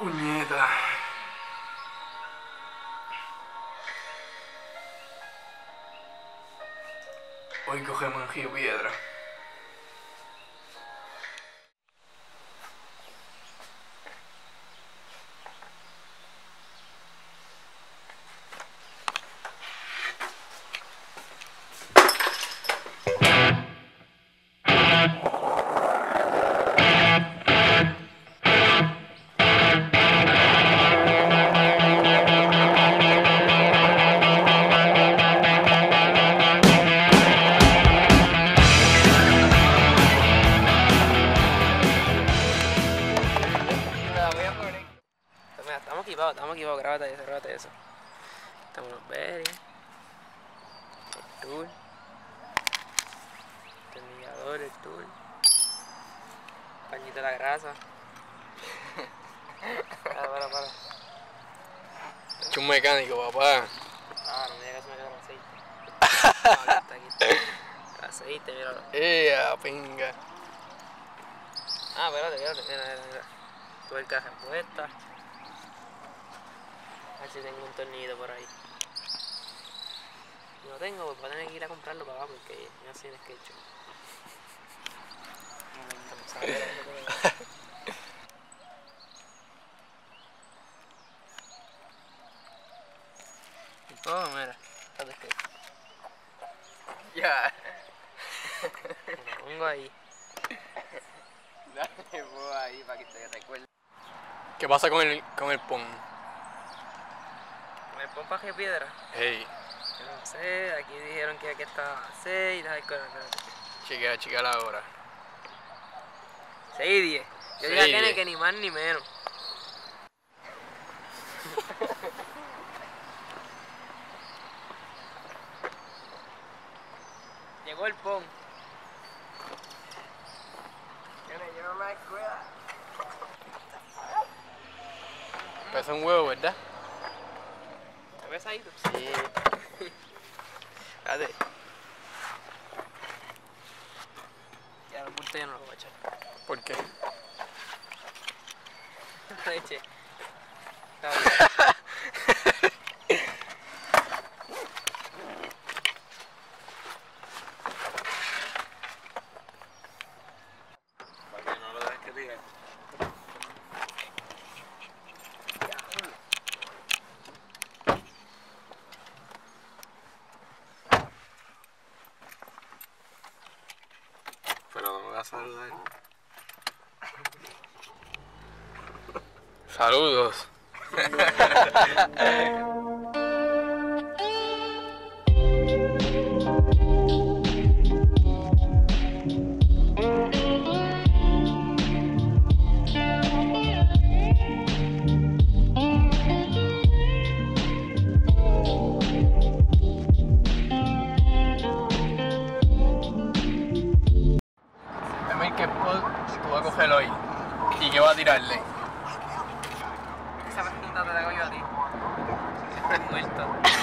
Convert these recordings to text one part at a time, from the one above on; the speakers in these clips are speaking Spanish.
Puñeta. Hoy cogemos en Río Piedra. Mira, estamos equipados, grábate eso, grábate eso. Estamos los bearings, el tool, destornillador, el tool, pañito de la grasa. Para, para, para. Es un mecánico, papá. Ah, no me digas que se me quedó el aceite. Ah, aquí está, aquí está. El aceite, míralo. ¡Eh, pinga! Ah, espérate, espérate, mira, mira, mira. Tuercas puesta. A ver si tengo un tornillo por ahí. No tengo, pues voy a tener que ir a comprarlo para acá porque yo así en lo que- Y todo, mira, está de. Ya. Lo pongo ahí. Dale vos ahí para que te recuerde. ¿Qué pasa con el, con el pon? ¿Me pompa de piedra? Hey, Yo no sé, aquí dijeron que aquí estaba a 6, deja ver chica, chica la hora. 6 y 10. Yo diría y que ni, que ni más ni menos. Llegó el pon. Yo no me acuerdo. Pesa un huevo, ¿verdad? ¿Te ves ahí tú? Sí. Espérate. Ya el bulto ya no lo voy a echar. ¿Por qué? Leche. Está bien. Para que no lo dejes que diga. Pero no me vas a saludar. Saludos. Emil, ¿qué pod tú vas a coger hoy? ¿Y qué va a tirarle? Esa pregunta te la hago yo a ti. Muerto.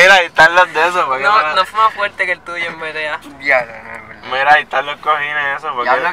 Mira, ahí están los de esos. porque No, no fue más fuerte que el tuyo en BTA. Ya, no, no es verdad. Mira, ahí están los cojines esos. porque Ya lo los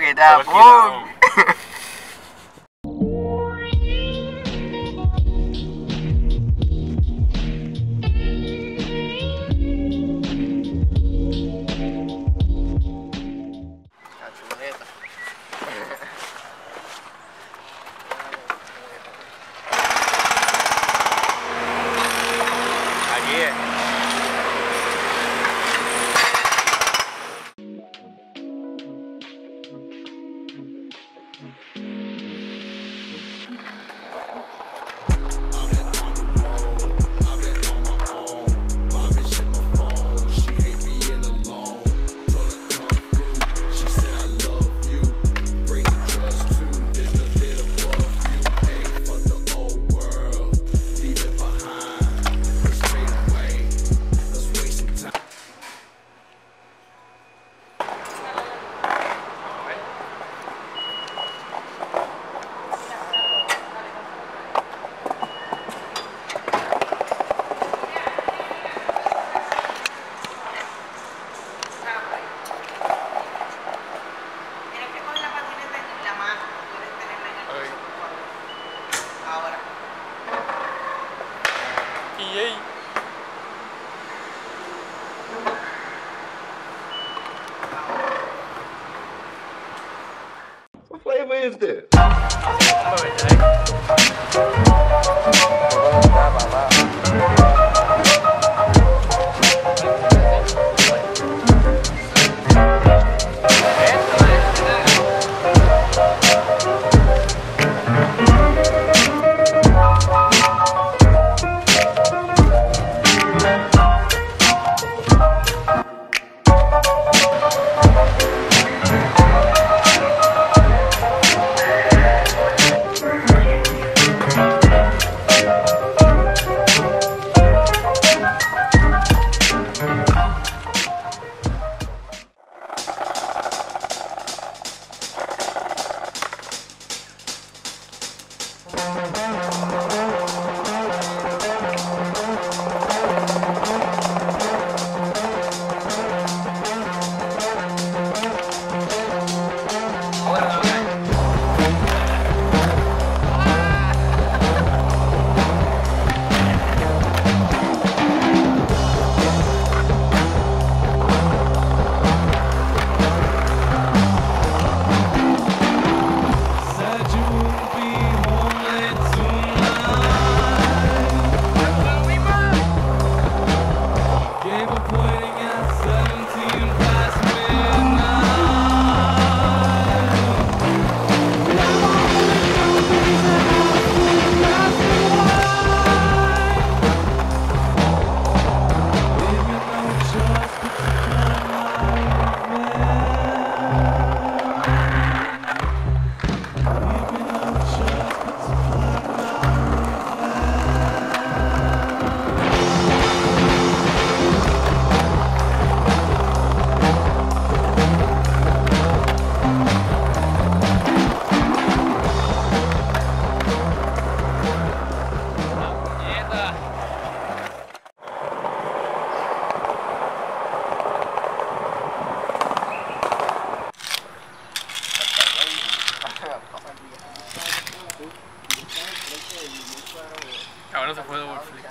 Cabrón, se fue double flip.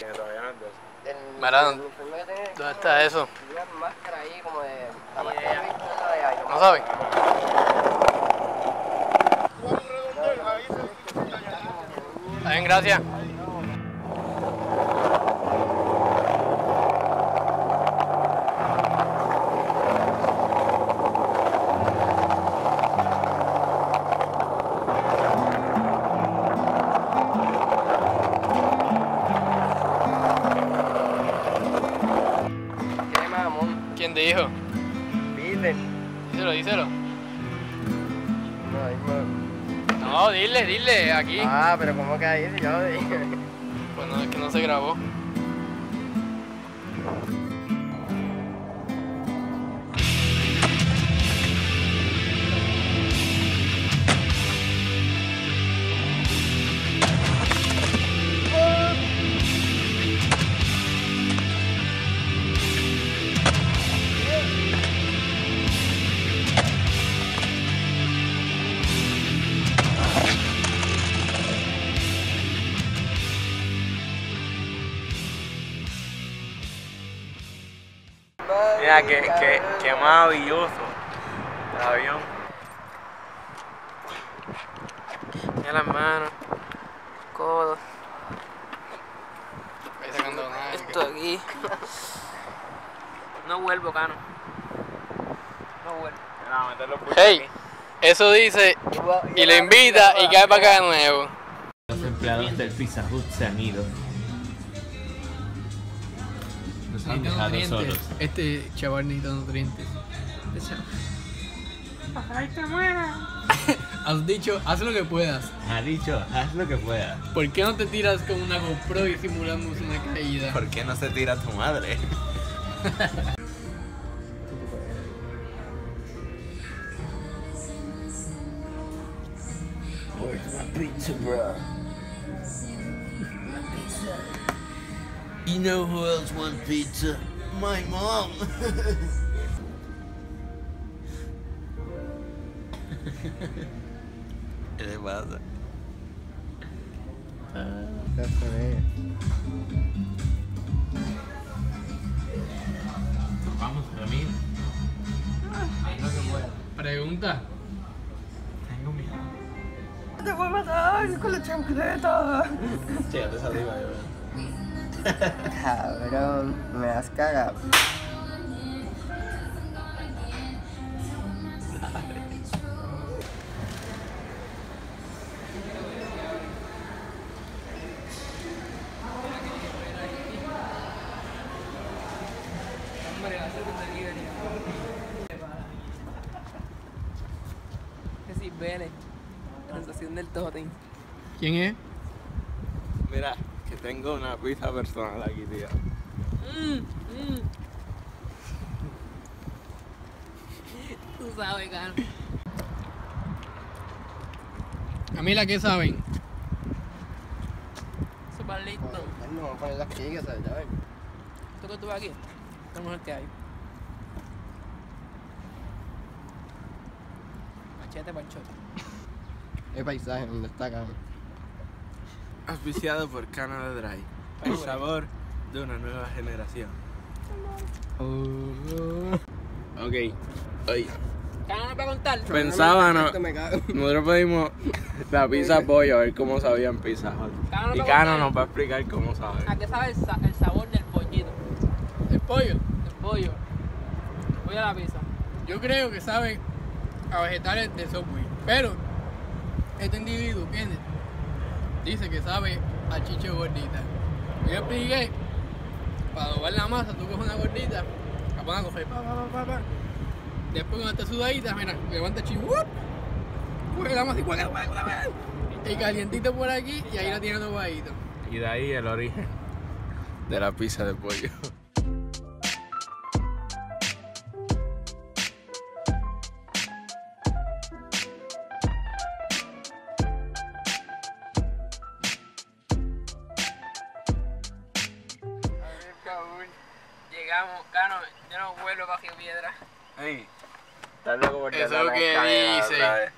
Que todavía no es de eso. El Marán, ¿Dónde está eso? una máscara ahí como de. Dile, dile, aquí. Ah, pero ¿cómo que ahí? Yo dije. Pues no, es que no se grabó. Mira, qué, qué, qué maravilloso. El avión. Mira las manos. Codos. Esto aquí. No vuelvo, Cano. No vuelvo. Hey, aquí. eso dice y le invita y cae para acá de nuevo. Los empleados del Pizza Hut se han ido. Nos han dejado solos. Este chaval necesita nutrientes. Has dicho, haz lo que puedas. Ha dicho, haz lo que puedas. ¿Por qué no te tiras con una GoPro y simulamos una caída? ¿Por qué no se tira tu madre? Where's my pizza, bro? You know who else wants pizza? My mom. ¿Qué le pasa? Ah, Vamos, Ramiro. Pregunta. Tengo miedo. te voy a matar con la chancleta. Chécate esa diva, yo. Cabrón, me has cagado. Que si Vélez, sensación del totem. ¿Quién es? Mira, tengo una pizza personal aquí, tío. Mm, mm. Tú sabes, Cano. Camila, ¿qué saben? Super listo. No, vamos a poner aquí, que se ya ven. ¿Tú que tú ves aquí? Es lo mejor que hay. Machete panchote. El paisaje donde está acá. Auspiciado por Canada Dry. El sabor de una nueva generación. Ok, oye. Cano no va a contar. Pensaba, no. Esto me cago. Nosotros pedimos la pizza pollo a ver cómo sabían pizza. Y no Cano nos va a explicar cómo sabe. ¿A qué sabe el, sa- el sabor del pollito? El pollo. El pollo. Voy a la pizza. Yo creo que sabe a vegetales de Subway. Pero este individuo, ¿entiendes? Dice que sabe a chicho gordita. Yo expliqué, para dobar la masa, tú coges una gordita, la pones a coger, pa, pa, pa. Después cuando esté sudadita, mira, levanta el ¡wup! coge la masa y guaca, y calientito por aquí y ahí la tiene dobadito. Y de ahí el origen de la pizza de pollo. Llegamos, Cano, yo no vuelvo bajo piedra. Ey, estás loco por Eso que dice.